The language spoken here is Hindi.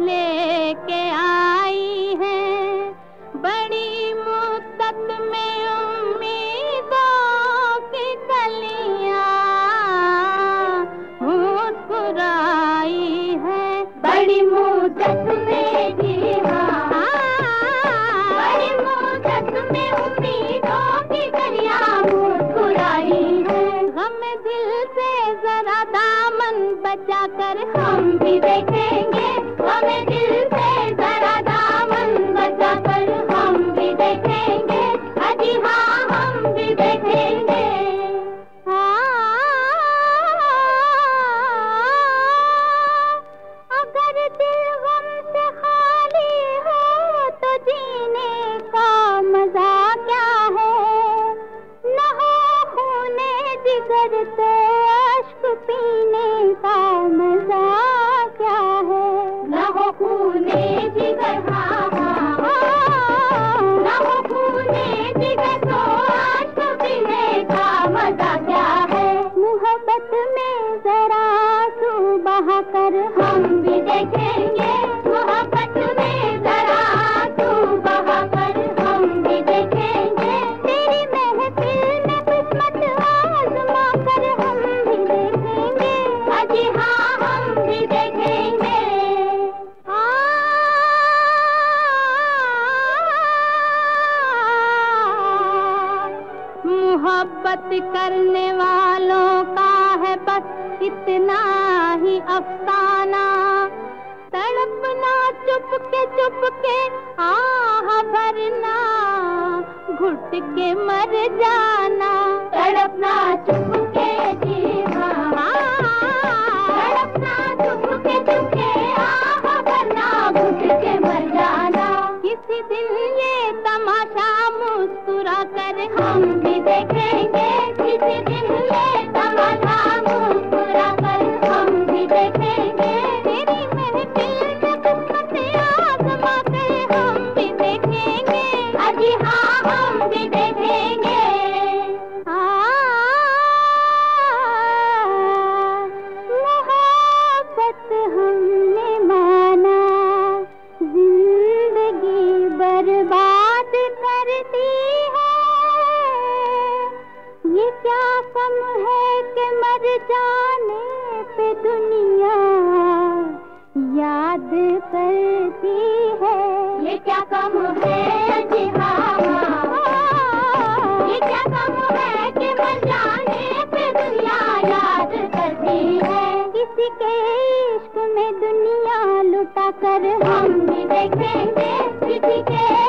लेके आई है। बड़ी मुद्दत में उम्मीदों की कलियाँ पुराई है। बड़ी मुद्दत में भी बड़ी मुद्दत में उम्मीदों है। हम दिल से जरा दामन बचा कर हम भी देखेंगे में मोहब्बत करने वालों का है बस इतना ही अफसाना। तड़पना चुप के चुप के आह भरना घुट के मर जाना। तड़पना हम भी देखेंगे। के मर जाने पे दुनिया याद करती है। ये क्या कम है जी हाँ ये क्या कम है कि मर जाने पे दुनिया याद करती है? किसी के इश्क में दुनिया लुटा कर हम भी देखेंगे किसी के